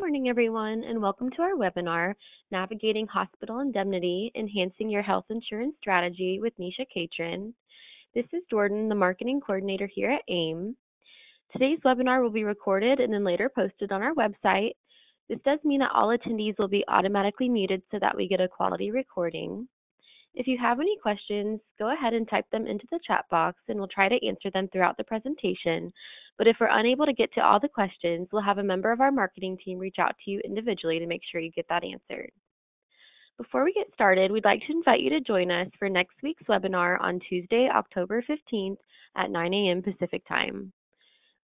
morning, everyone, and welcome to our webinar, Navigating Hospital Indemnity, Enhancing Your Health Insurance Strategy with Nisha Catron. This is Jordan, the Marketing Coordinator here at AIM. Today's webinar will be recorded and then later posted on our website. This does mean that all attendees will be automatically muted so that we get a quality recording. If you have any questions, go ahead and type them into the chat box and we'll try to answer them throughout the presentation. But if we're unable to get to all the questions, we'll have a member of our marketing team reach out to you individually to make sure you get that answered. Before we get started, we'd like to invite you to join us for next week's webinar on Tuesday, October 15th at 9 a.m. Pacific Time.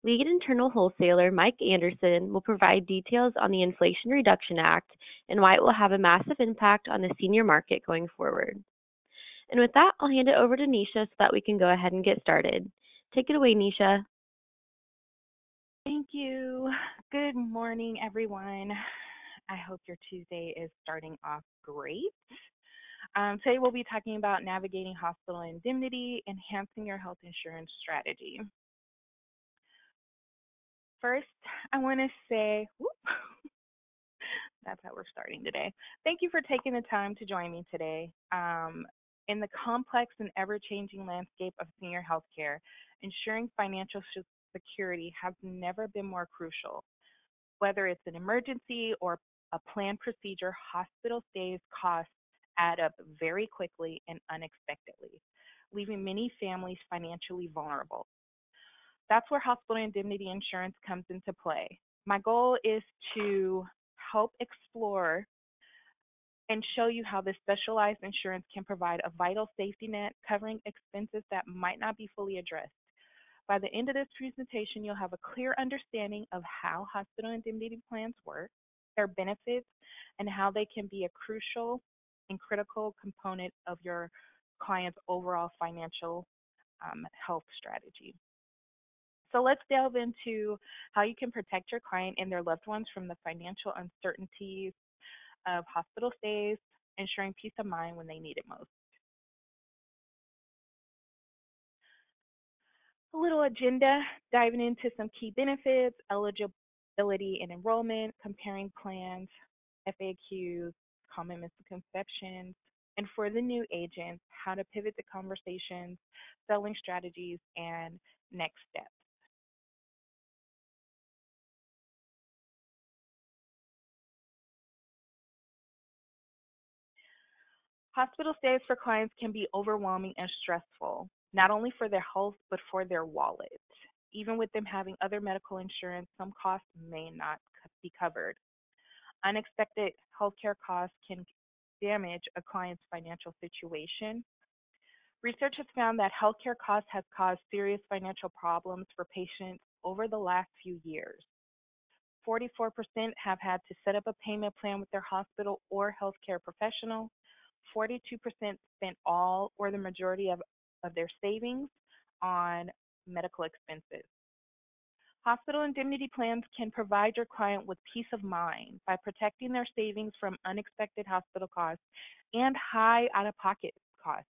Lead Internal Wholesaler Mike Anderson will provide details on the Inflation Reduction Act and why it will have a massive impact on the senior market going forward. And with that, I'll hand it over to Nisha so that we can go ahead and get started. Take it away, Nisha. Thank you. Good morning, everyone. I hope your Tuesday is starting off great. Um, today, we'll be talking about navigating hospital indemnity, enhancing your health insurance strategy. First, I want to say, whoop, that's how we're starting today. Thank you for taking the time to join me today. Um, in the complex and ever changing landscape of senior healthcare, ensuring financial security has never been more crucial. Whether it's an emergency or a planned procedure, hospital stays costs add up very quickly and unexpectedly, leaving many families financially vulnerable. That's where hospital indemnity insurance comes into play. My goal is to help explore and show you how this specialized insurance can provide a vital safety net covering expenses that might not be fully addressed. By the end of this presentation, you'll have a clear understanding of how hospital indemnity plans work, their benefits, and how they can be a crucial and critical component of your client's overall financial um, health strategy. So let's delve into how you can protect your client and their loved ones from the financial uncertainties of hospital stays, ensuring peace of mind when they need it most. A little agenda, diving into some key benefits, eligibility and enrollment, comparing plans, FAQs, common misconceptions, and for the new agents, how to pivot the conversations, selling strategies, and next steps. Hospital stays for clients can be overwhelming and stressful, not only for their health, but for their wallet. Even with them having other medical insurance, some costs may not be covered. Unexpected healthcare costs can damage a client's financial situation. Research has found that healthcare costs have caused serious financial problems for patients over the last few years. 44% have had to set up a payment plan with their hospital or healthcare professional, 42% spent all or the majority of, of their savings on medical expenses. Hospital indemnity plans can provide your client with peace of mind by protecting their savings from unexpected hospital costs and high out of pocket costs.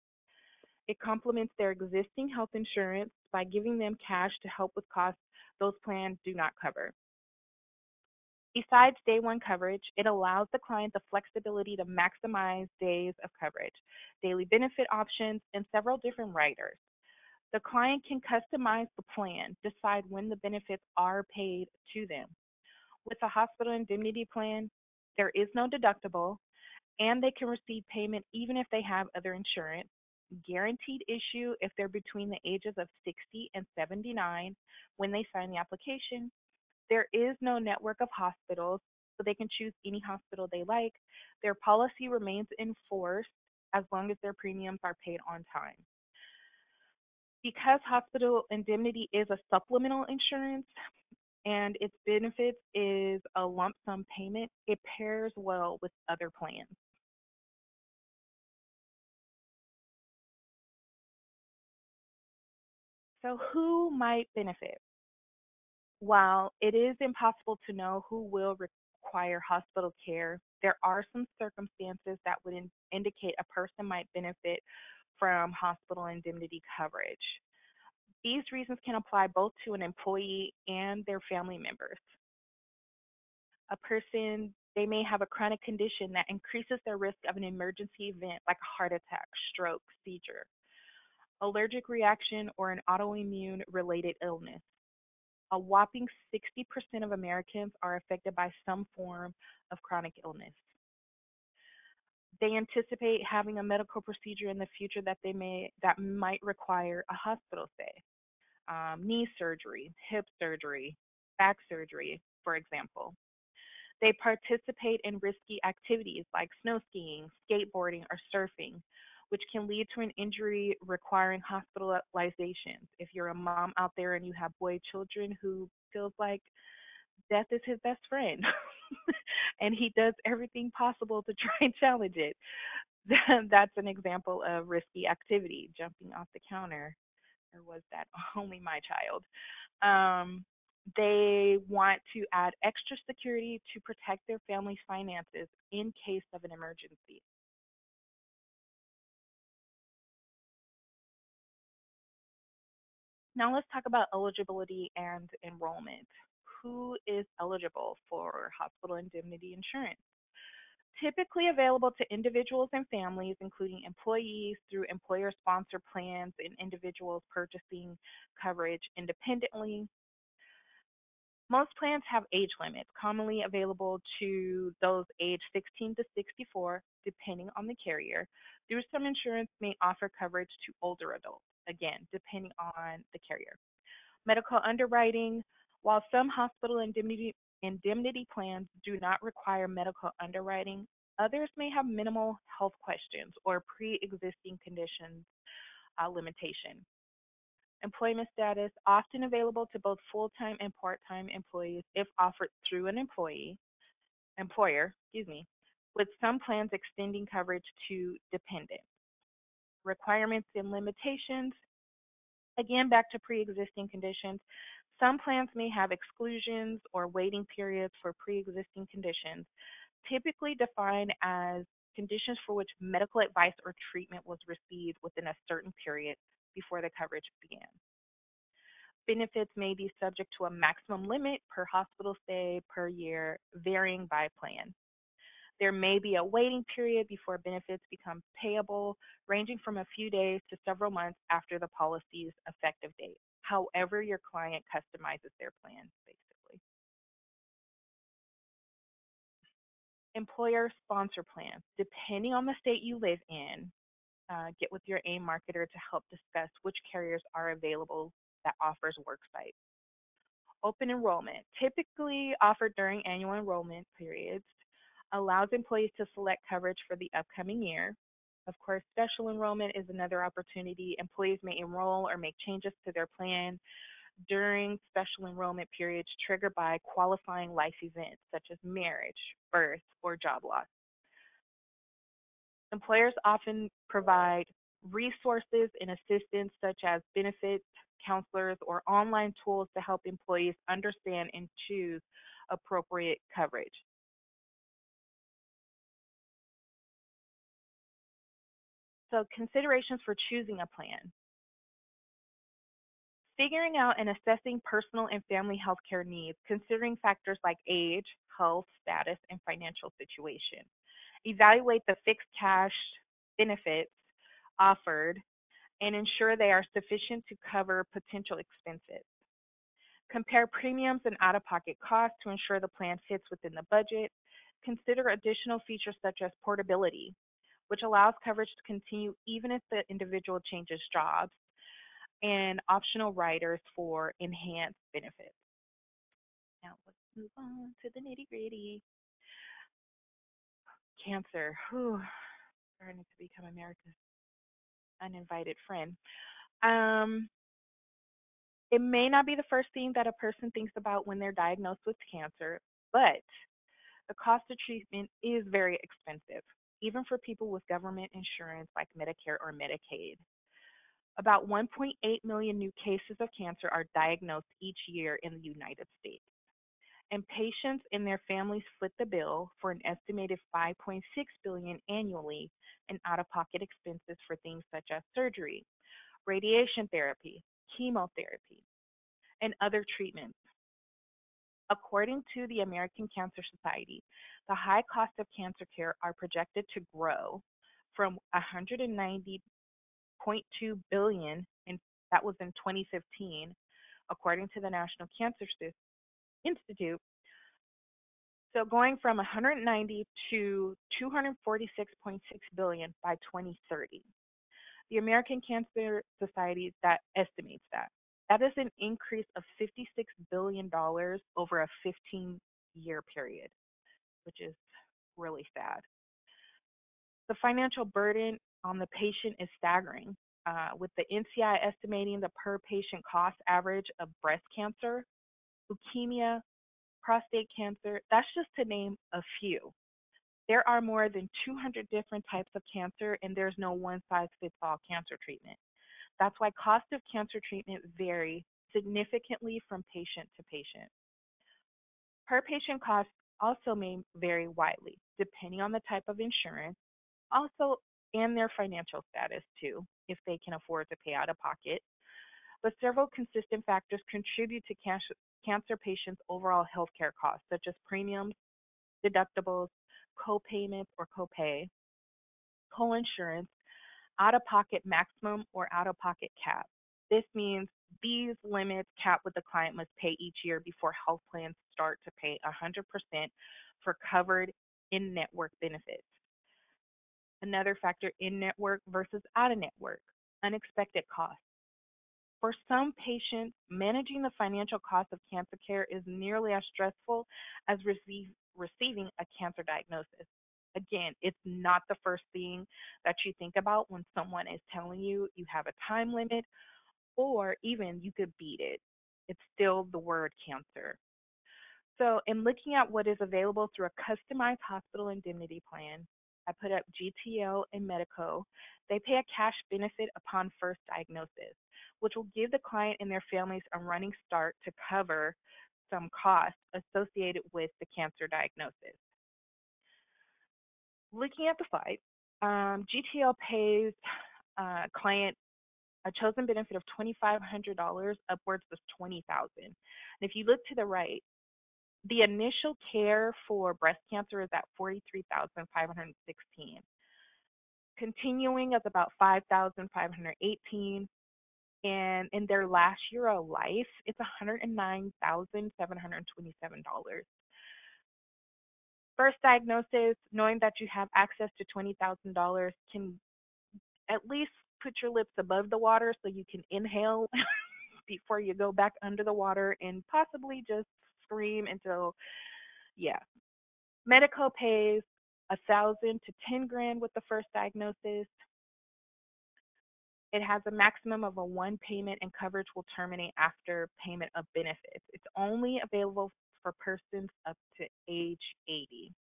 It complements their existing health insurance by giving them cash to help with costs those plans do not cover. Besides day one coverage, it allows the client the flexibility to maximize days of coverage, daily benefit options, and several different riders. The client can customize the plan, decide when the benefits are paid to them. With a hospital indemnity plan, there is no deductible, and they can receive payment even if they have other insurance. Guaranteed issue if they're between the ages of 60 and 79 when they sign the application, there is no network of hospitals, so they can choose any hospital they like. Their policy remains in force as long as their premiums are paid on time. Because hospital indemnity is a supplemental insurance and its benefits is a lump sum payment, it pairs well with other plans. So, who might benefit? While it is impossible to know who will require hospital care, there are some circumstances that would in- indicate a person might benefit from hospital indemnity coverage. These reasons can apply both to an employee and their family members. A person, they may have a chronic condition that increases their risk of an emergency event like a heart attack, stroke, seizure, allergic reaction, or an autoimmune related illness. A whopping 60% of Americans are affected by some form of chronic illness. They anticipate having a medical procedure in the future that they may that might require a hospital stay. Um, knee surgery, hip surgery, back surgery, for example. They participate in risky activities like snow skiing, skateboarding, or surfing, which can lead to an injury requiring hospitalizations. If you're a mom out there and you have boy children who feels like death is his best friend and he does everything possible to try and challenge it, that's an example of risky activity, jumping off the counter. Or was that only my child? Um, they want to add extra security to protect their family's finances in case of an emergency. Now let's talk about eligibility and enrollment. Who is eligible for hospital indemnity insurance? Typically available to individuals and families, including employees through employer sponsored plans and individuals purchasing coverage independently most plans have age limits, commonly available to those aged 16 to 64, depending on the carrier. Through some insurance may offer coverage to older adults, again, depending on the carrier. Medical underwriting, while some hospital indemnity, indemnity plans do not require medical underwriting, others may have minimal health questions or pre-existing conditions uh, limitation employment status often available to both full-time and part-time employees if offered through an employee employer, excuse me, with some plans extending coverage to dependents. Requirements and limitations, again back to pre-existing conditions. Some plans may have exclusions or waiting periods for pre-existing conditions, typically defined as conditions for which medical advice or treatment was received within a certain period before the coverage began. Benefits may be subject to a maximum limit per hospital stay per year, varying by plan. There may be a waiting period before benefits become payable, ranging from a few days to several months after the policy's effective date. However, your client customizes their plan, basically. Employer sponsor plans. Depending on the state you live in, uh, get with your AIM marketer to help discuss which carriers are available that offers worksite. Open enrollment, typically offered during annual enrollment periods, allows employees to select coverage for the upcoming year. Of course, special enrollment is another opportunity. Employees may enroll or make changes to their plan during special enrollment periods triggered by qualifying life events such as marriage, birth, or job loss. Employers often provide resources and assistance such as benefits, counselors or online tools to help employees understand and choose appropriate coverage. So considerations for choosing a plan. Figuring out and assessing personal and family health care needs, considering factors like age, health status, and financial situation evaluate the fixed cash benefits offered, and ensure they are sufficient to cover potential expenses. Compare premiums and out of pocket costs to ensure the plan fits within the budget. Consider additional features such as portability, which allows coverage to continue even if the individual changes jobs, and optional riders for enhanced benefits. Now let's move on to the nitty gritty cancer, whew, starting to become America's uninvited friend. Um, it may not be the first thing that a person thinks about when they're diagnosed with cancer, but the cost of treatment is very expensive, even for people with government insurance like Medicare or Medicaid. About 1.8 million new cases of cancer are diagnosed each year in the United States and patients and their families foot the bill for an estimated 5.6 billion annually in out-of-pocket expenses for things such as surgery, radiation therapy, chemotherapy, and other treatments. According to the American Cancer Society, the high cost of cancer care are projected to grow from 190.2 billion in that was in 2015, according to the National Cancer Institute. So going from 190 to 246.6 billion by 2030. The American Cancer Society that estimates that. That is an increase of $56 billion over a 15 year period, which is really sad. The financial burden on the patient is staggering, uh, with the NCI estimating the per patient cost average of breast cancer, leukemia, prostate cancer. That's just to name a few. There are more than 200 different types of cancer, and there's no one size fits all cancer treatment. That's why cost of cancer treatment vary significantly from patient to patient. Per patient costs also may vary widely, depending on the type of insurance, also and their financial status too, if they can afford to pay out of pocket. But several consistent factors contribute to cancer patients' overall healthcare costs, such as premiums, deductibles, co-payments or co-pay, co-insurance, out-of-pocket maximum or out-of-pocket cap. This means these limits cap what the client must pay each year before health plans start to pay 100% for covered in-network benefits. Another factor in-network versus out-of-network, unexpected costs. For some patients, managing the financial cost of cancer care is nearly as stressful as receive, receiving a cancer diagnosis. Again, it's not the first thing that you think about when someone is telling you you have a time limit or even you could beat it. It's still the word cancer. So, in looking at what is available through a customized hospital indemnity plan, I put up GTL and Medico. They pay a cash benefit upon first diagnosis, which will give the client and their families a running start to cover some costs associated with the cancer diagnosis. Looking at the slide, um, GTL pays uh, client a chosen benefit of $2,500 upwards of 20000 And if you look to the right, the initial care for breast cancer is at 43516 Continuing is about 5518 and in their last year of life, it's $109,727. First diagnosis, knowing that you have access to $20,000 can at least put your lips above the water so you can inhale before you go back under the water and possibly just scream until, yeah. Medico pays a thousand to ten grand with the first diagnosis. It has a maximum of a one payment and coverage will terminate after payment of benefits. It's only available for persons up to age 80.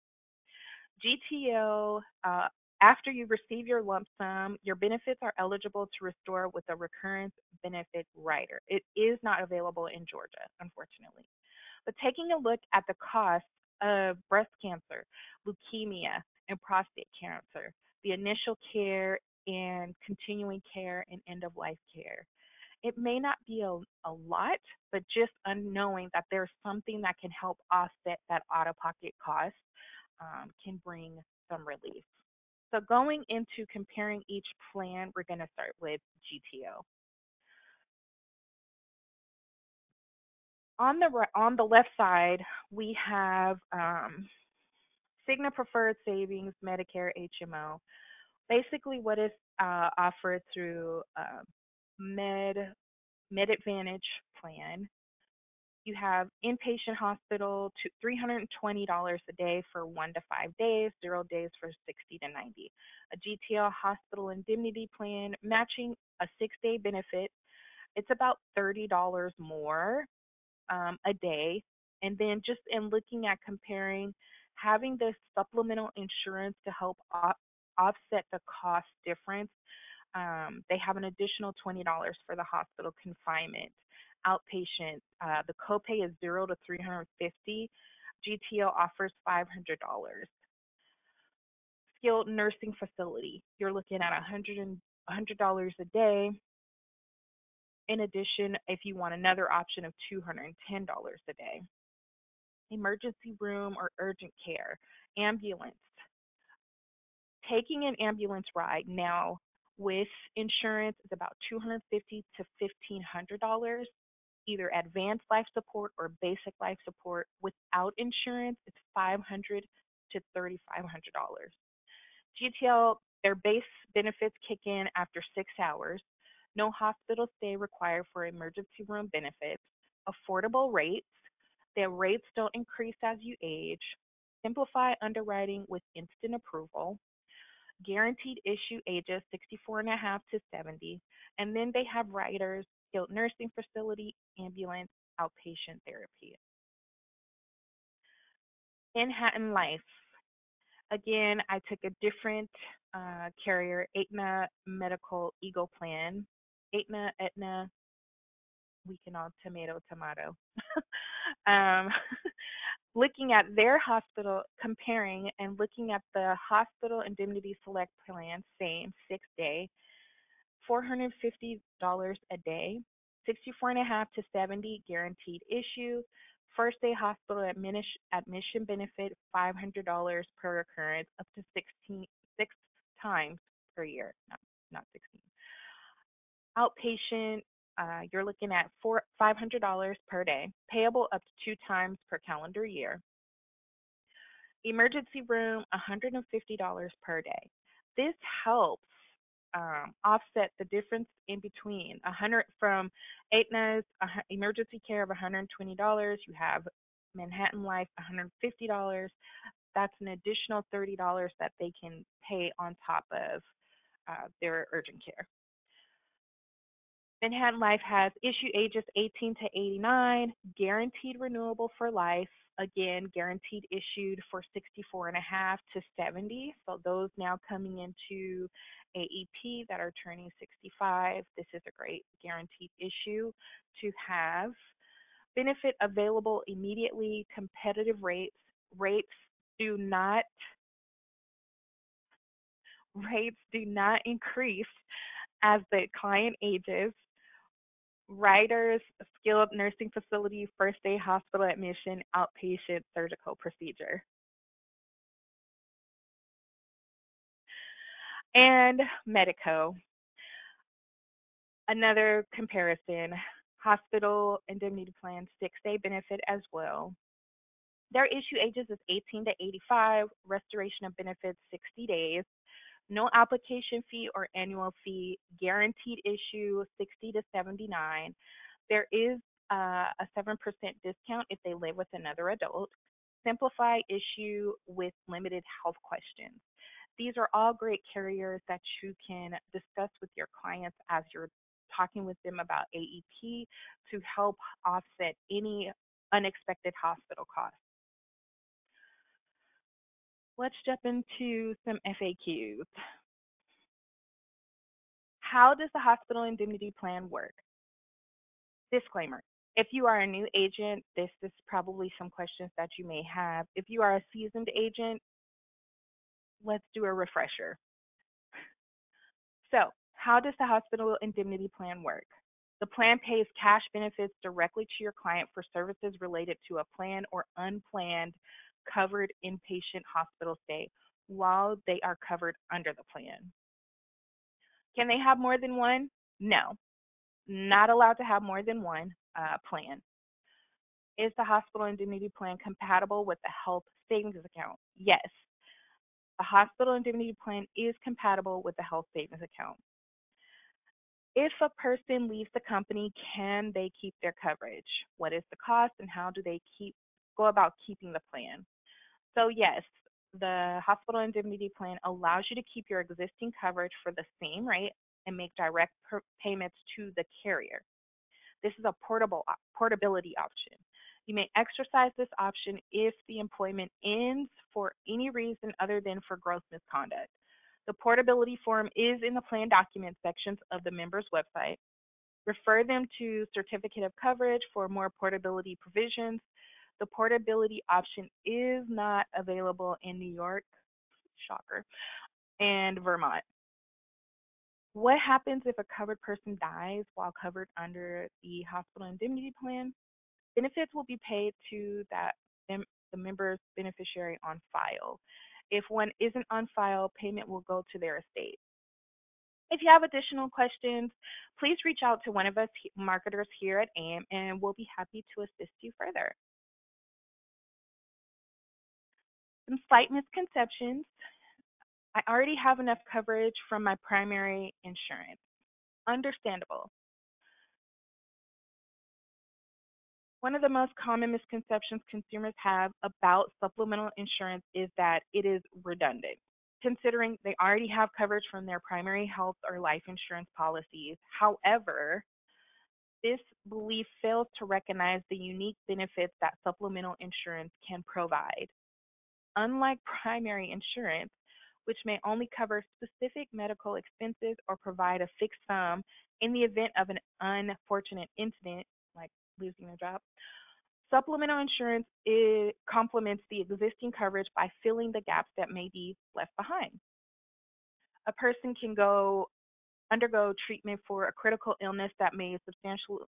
GTL, uh, after you receive your lump sum, your benefits are eligible to restore with a recurrence benefit rider. It is not available in Georgia, unfortunately. But taking a look at the cost of breast cancer, leukemia, and prostate cancer, the initial care and continuing care and end of life care. It may not be a, a lot, but just unknowing that there's something that can help offset that out of pocket cost um, can bring some relief. So, going into comparing each plan, we're going to start with GTL. On the on the left side, we have um, Cigna Preferred Savings, Medicare, HMO. Basically, what is uh, offered through uh, Med Med Advantage plan. You have inpatient hospital to $320 a day for one to five days, zero days for 60 to 90. A GTL hospital indemnity plan matching a six day benefit. It's about $30 more um, a day. And then just in looking at comparing having this supplemental insurance to help offset the cost difference, um, they have an additional $20 for the hospital confinement. Outpatient, uh, the copay is zero to 350. GTL offers $500. Skilled nursing facility, you're looking at $100, $100 a day. In addition, if you want another option of $210 a day. emergency room or urgent care, ambulance. Taking an ambulance ride now with insurance is about 250 to $1,500 either advanced life support or basic life support. Without insurance, it's $500 to $3,500. GTL, their base benefits kick in after six hours. No hospital stay required for emergency room benefits. Affordable rates. Their rates don't increase as you age. Simplify underwriting with instant approval. Guaranteed issue ages 64 and a half to 70. And then they have riders skilled nursing facility, ambulance, outpatient therapy. Manhattan Life. Again, I took a different uh, carrier, Aetna Medicare Eagle Plan. Aetna, Aetna, we can all tomato, tomato. um, looking at their hospital, comparing and looking at the hospital indemnity select plan, same, six day, $450 a day, 64 and a half to 70 guaranteed issue. First day hospital admission benefit $500 per occurrence, up to 16 six times per year, not not 16. Outpatient, uh, you're looking at four $500 per day, payable up to two times per calendar year. Emergency room, $150 per day. This helps um, offset the difference in between 100 from Aetna's uh, emergency care of $120. You have Manhattan Life $150. That's an additional $30 that they can pay on top of uh, their urgent care. Manhattan Life has issue ages 18 to 89, guaranteed renewable for life, again guaranteed issued for 64 and a half to 70. So those now coming into AEP that are turning 65, this is a great guaranteed issue to have. Benefit available immediately, competitive rates. Rates do not rates do not increase as the client ages riders, skilled nursing facility, first day hospital admission, outpatient surgical procedure. And Medico. Another comparison hospital indemnity plan, six day benefit as well. Their issue ages is 18 to 85, restoration of benefits 60 days, no application fee or annual fee, guaranteed issue 60 to 79. There is uh, a 7% discount if they live with another adult. Simplify issue with limited health questions. These are all great carriers that you can discuss with your clients as you're talking with them about AEP to help offset any unexpected hospital costs. Let's jump into some FAQs. How does the hospital indemnity plan work? Disclaimer. If you are a new agent, this is probably some questions that you may have. If you are a seasoned agent, let's do a refresher. So, how does the hospital indemnity plan work? The plan pays cash benefits directly to your client for services related to a plan or unplanned covered inpatient hospital stay while they are covered under the plan. Can they have more than one? No, not allowed to have more than one uh, plan. Is the hospital indemnity plan compatible with the health savings account? Yes. The hospital indemnity plan is compatible with the health savings account. If a person leaves the company, can they keep their coverage? What is the cost and how do they keep go about keeping the plan? So yes, the hospital indemnity plan allows you to keep your existing coverage for the same rate and make direct payments to the carrier. This is a portable portability option. You may exercise this option if the employment ends for any reason other than for gross misconduct. The portability form is in the plan document sections of the member's website. Refer them to Certificate of Coverage for more portability provisions the portability option is not available in New York, shocker, and Vermont. What happens if a covered person dies while covered under the hospital indemnity plan? Benefits will be paid to that the member's beneficiary on file. If one isn't on file, payment will go to their estate. If you have additional questions, please reach out to one of us marketers here at AIM and we'll be happy to assist you further. Some slight misconceptions. I already have enough coverage from my primary insurance. Understandable. One of the most common misconceptions consumers have about supplemental insurance is that it is redundant, considering they already have coverage from their primary health or life insurance policies. However, this belief fails to recognize the unique benefits that supplemental insurance can provide. Unlike primary insurance, which may only cover specific medical expenses or provide a fixed sum in the event of an unfortunate incident, like losing a job. Supplemental insurance complements the existing coverage by filling the gaps that may be left behind. A person can go undergo treatment for a critical illness that may substantial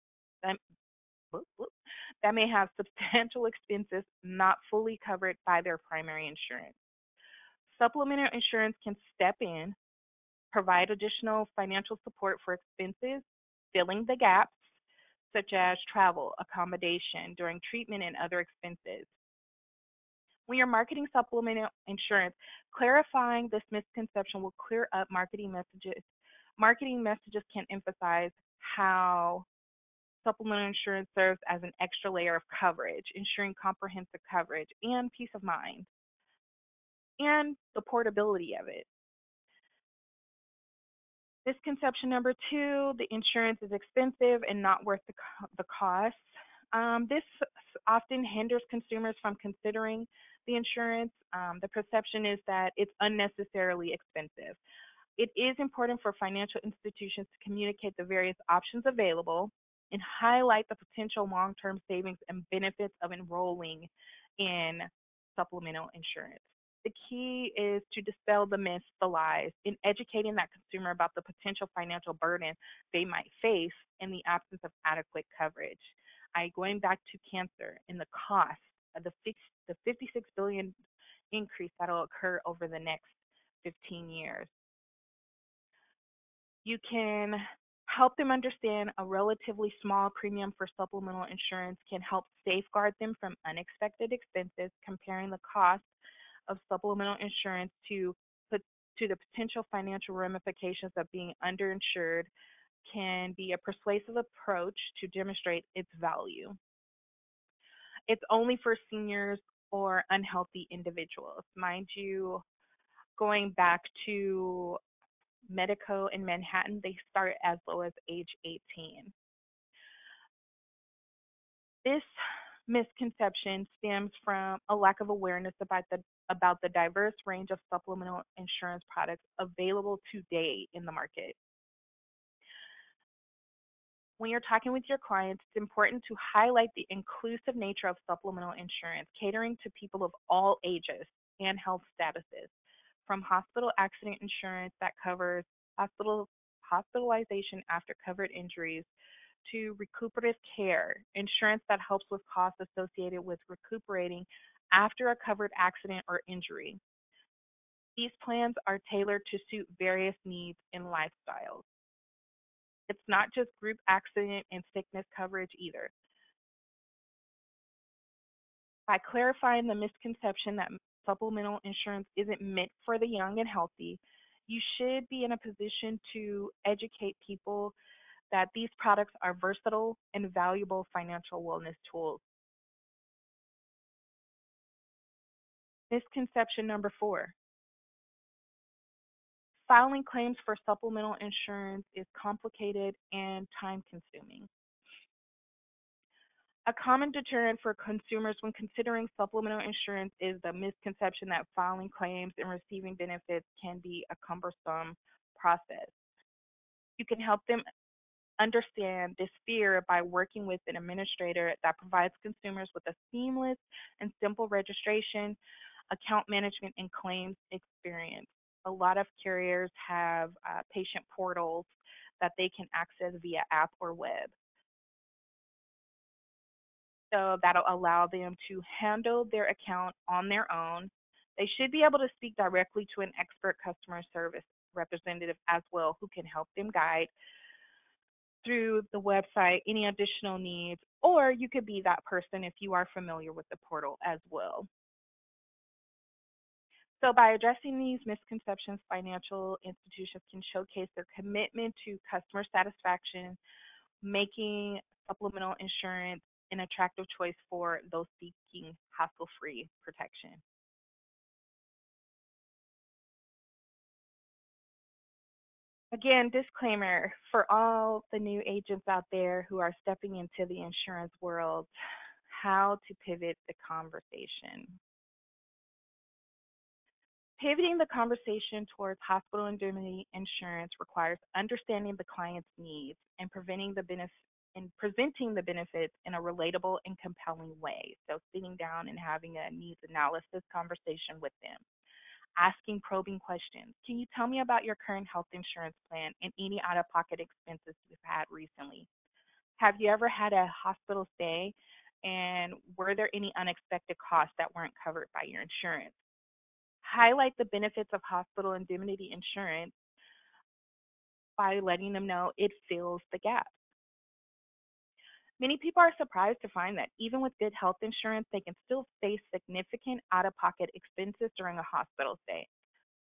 that, may have substantial expenses not fully covered by their primary insurance. Supplemental insurance can step in, provide additional financial support for expenses, filling the gaps, such as travel, accommodation during treatment, and other expenses. When you're marketing supplemental insurance, clarifying this misconception will clear up marketing messages. Marketing messages can emphasize how supplemental insurance serves as an extra layer of coverage, ensuring comprehensive coverage and peace of mind and the portability of it. Misconception number two the insurance is expensive and not worth the, the cost. Um, this often hinders consumers from considering the insurance. Um, the perception is that it's unnecessarily expensive. It is important for financial institutions to communicate the various options available and highlight the potential long term savings and benefits of enrolling in supplemental insurance. The key is to dispel the myths, the lies, in educating that consumer about the potential financial burden they might face in the absence of adequate coverage. I going back to cancer and the cost of the, fix, the 56 billion increase that'll occur over the next 15 years. You can help them understand a relatively small premium for supplemental insurance can help safeguard them from unexpected expenses, comparing the cost of supplemental insurance to to the potential financial ramifications of being underinsured can be a persuasive approach to demonstrate its value. It's only for seniors or unhealthy individuals. Mind you, going back to Medico in Manhattan, they start as low as age 18. This misconception stems from a lack of awareness about the about the diverse range of supplemental insurance products available today in the market. When you're talking with your clients, it's important to highlight the inclusive nature of supplemental insurance, catering to people of all ages and health statuses, from hospital accident insurance that covers hospital hospitalization after covered injuries to recuperative care, insurance that helps with costs associated with recuperating after a covered accident or injury. These plans are tailored to suit various needs and lifestyles. It's not just group accident and sickness coverage either. By clarifying the misconception that supplemental insurance isn't meant for the young and healthy, you should be in a position to educate people that these products are versatile and valuable financial wellness tools. Misconception number four. Filing claims for supplemental insurance is complicated and time consuming. A common deterrent for consumers when considering supplemental insurance is the misconception that filing claims and receiving benefits can be a cumbersome process. You can help them understand this fear by working with an administrator that provides consumers with a seamless and simple registration, account management, and claims experience. A lot of carriers have uh, patient portals that they can access via app or web. So that'll allow them to handle their account on their own. They should be able to speak directly to an expert customer service representative as well who can help them guide through the website any additional needs, or you could be that person if you are familiar with the portal as well. So by addressing these misconceptions, financial institutions can showcase their commitment to customer satisfaction, making supplemental insurance an attractive choice for those seeking hassle-free protection. Again, disclaimer for all the new agents out there who are stepping into the insurance world, how to pivot the conversation. Pivoting the conversation towards hospital indemnity insurance requires understanding the client's needs and preventing the benef- and presenting the benefits in a relatable and compelling way. So sitting down and having a needs analysis conversation with them. Asking probing questions. Can you tell me about your current health insurance plan and any out of pocket expenses you've had recently? Have you ever had a hospital stay and were there any unexpected costs that weren't covered by your insurance? highlight the benefits of hospital indemnity insurance by letting them know it fills the gap. Many people are surprised to find that even with good health insurance, they can still face significant out of pocket expenses during a hospital stay.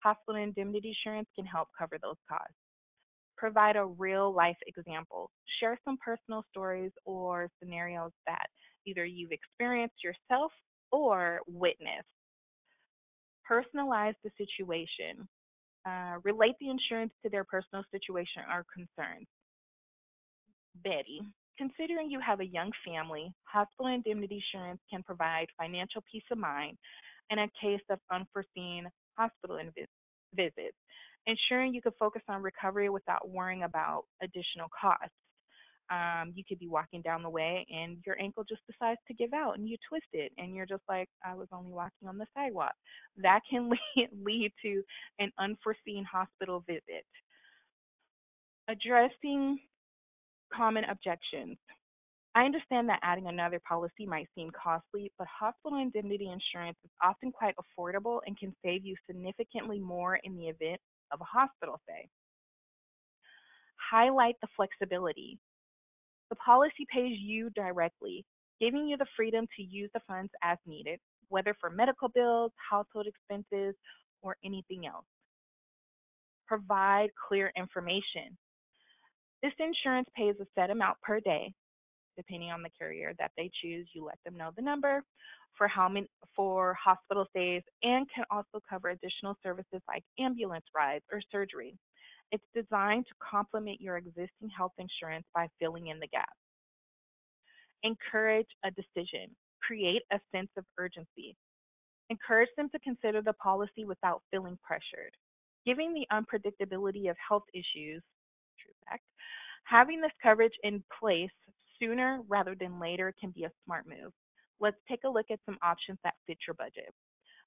Hospital indemnity insurance can help cover those costs. Provide a real life example. Share some personal stories or scenarios that either you've experienced yourself or witnessed personalize the situation, uh, relate the insurance to their personal situation or concerns. Betty, considering you have a young family, hospital indemnity insurance can provide financial peace of mind in a case of unforeseen hospital visits, ensuring you can focus on recovery without worrying about additional costs. Um, you could be walking down the way and your ankle just decides to give out and you twist it and you're just like, I was only walking on the sidewalk. That can lead, lead to an unforeseen hospital visit. Addressing common objections. I understand that adding another policy might seem costly, but hospital indemnity insurance is often quite affordable and can save you significantly more in the event of a hospital stay. Highlight the flexibility. The policy pays you directly, giving you the freedom to use the funds as needed, whether for medical bills, household expenses, or anything else. Provide clear information. This insurance pays a set amount per day, depending on the carrier that they choose. You let them know the number for how many for hospital stays and can also cover additional services like ambulance rides or surgery. It's designed to complement your existing health insurance by filling in the gap. Encourage a decision. Create a sense of urgency. Encourage them to consider the policy without feeling pressured. Giving the unpredictability of health issues, having this coverage in place sooner rather than later can be a smart move. Let's take a look at some options that fit your budget.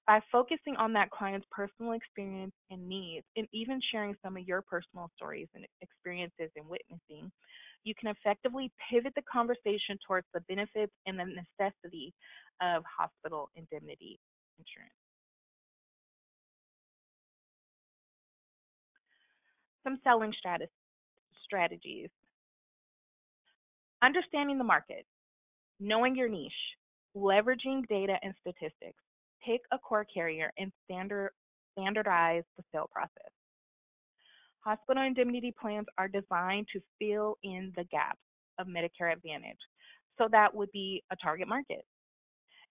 By focusing on that client's personal experience and needs, and even sharing some of your personal stories and experiences in witnessing, you can effectively pivot the conversation towards the benefits and the necessity of hospital indemnity insurance. Some selling strategies. Understanding the market, knowing your niche, leveraging data and statistics pick a core carrier and standard, standardize the sale process. Hospital indemnity plans are designed to fill in the gaps of Medicare Advantage. So that would be a target market.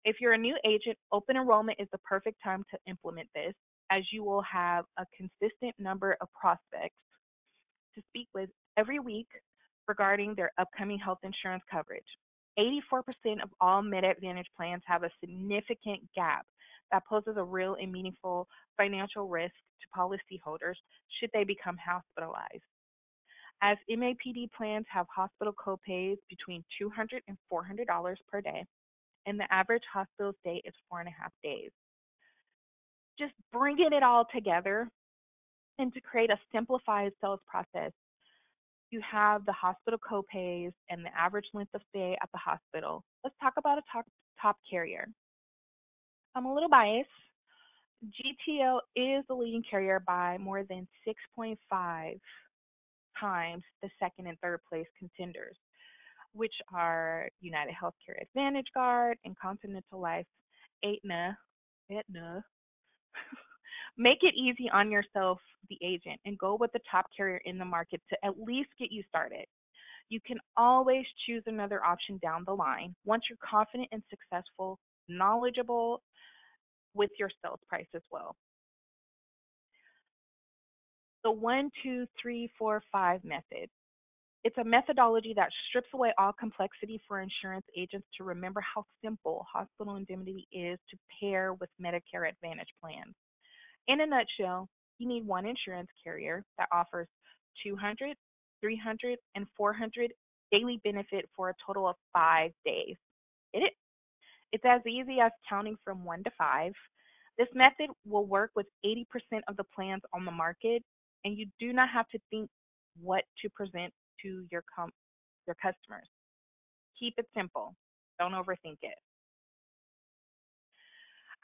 If you're a new agent, open enrollment is the perfect time to implement this as you will have a consistent number of prospects to speak with every week regarding their upcoming health insurance coverage. 84% of all Med Advantage plans have a significant gap that poses a real and meaningful financial risk to policyholders should they become hospitalized. As MAPD plans have hospital copays between $200 and $400 per day, and the average hospital stay is four and a half days. Just bringing it all together and to create a simplified sales process You have the hospital copays and the average length of stay at the hospital. Let's talk about a top, top carrier. I'm a little biased. GTL is the leading carrier by more than 6.5 times the second and third place contenders, which are United Healthcare Advantage Guard and Continental Life Aetna. Aetna. Make it easy on yourself, the agent, and go with the top carrier in the market to at least get you started. You can always choose another option down the line once you're confident and successful, knowledgeable with your sales price as well. The one, two, three, four, five method. It's a methodology that strips away all complexity for insurance agents to remember how simple hospital indemnity is to pair with Medicare Advantage plans. In a nutshell, you need one insurance carrier that offers 200, 300, and 400 daily benefit for a total of five days. It? It's as easy as counting from one to five. This method will work with 80% of the plans on the market, and you do not have to think what to present to your com- your customers. Keep it simple. Don't overthink it.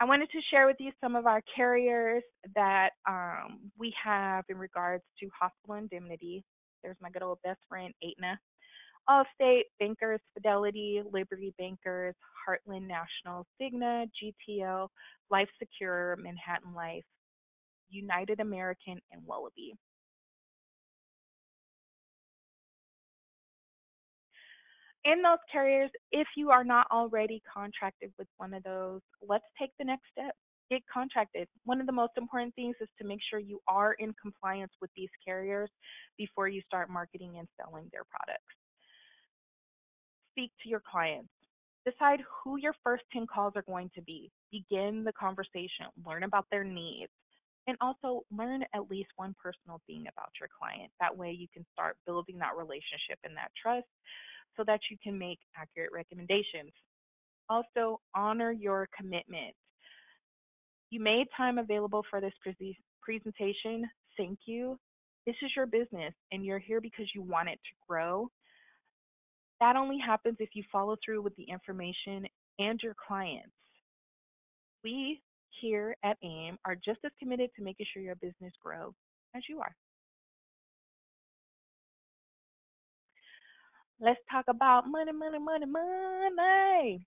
I wanted to share with you some of our carriers that um, we have in regards to hospital indemnity. There's my good old best friend, Aetna. Allstate, Bankers, Fidelity, Liberty Bankers, Heartland National, Cigna, GTL, Life Secure, Manhattan Life, United American, and Wellabe. In those carriers, if you are not already contracted with one of those, let's take the next step. Get contracted. One of the most important things is to make sure you are in compliance with these carriers before you start marketing and selling their products. Speak to your clients. Decide who your first 10 calls are going to be. Begin the conversation. Learn about their needs. And also learn at least one personal thing about your client. That way you can start building that relationship and that trust so that you can make accurate recommendations. Also, honor your commitment. You made time available for this pre- presentation. Thank you. This is your business and you're here because you want it to grow. That only happens if you follow through with the information and your clients. We here at AIM are just as committed to making sure your business grows as you are. Let's talk about money, money, money, money.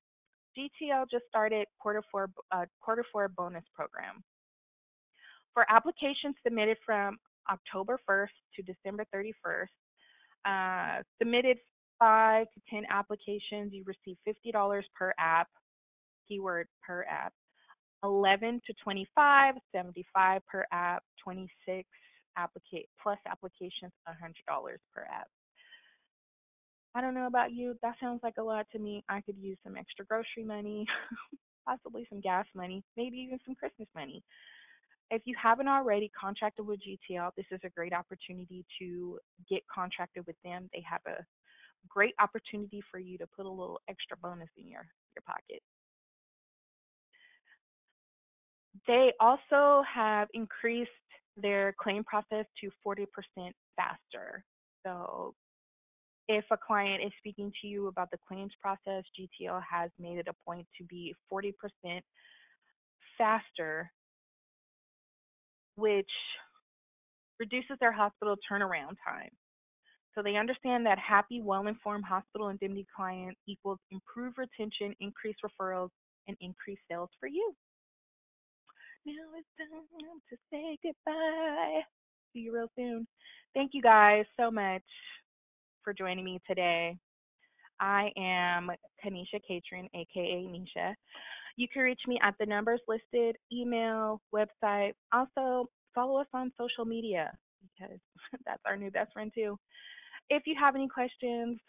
GTL just started quarter four uh, quarter four bonus program. For applications submitted from October 1st to December 31st, uh, submitted five to 10 applications, you receive $50 per app, keyword per app. 11 to 25, 75 per app, 26 applica- plus applications, $100 per app. I don't know about you, that sounds like a lot to me. I could use some extra grocery money, possibly some gas money, maybe even some Christmas money. If you haven't already contracted with GTL, this is a great opportunity to get contracted with them. They have a great opportunity for you to put a little extra bonus in your, your pocket. They also have increased their claim process to 40% faster. So if a client is speaking to you about the claims process, GTL has made it a point to be 40% faster, which reduces their hospital turnaround time. So they understand that happy, well-informed hospital indemnity client equals improved retention, increased referrals, and increased sales for you. Now it's time to say goodbye. See you real soon. Thank you guys so much for joining me today. I am Kanisha Catron, aka Nisha. You can reach me at the numbers listed, email, website. Also, follow us on social media because that's our new best friend too. If you have any questions,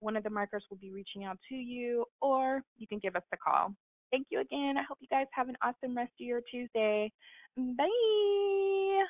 one of the markers will be reaching out to you, or you can give us a call. Thank you again. I hope you guys have an awesome rest of your Tuesday. Bye.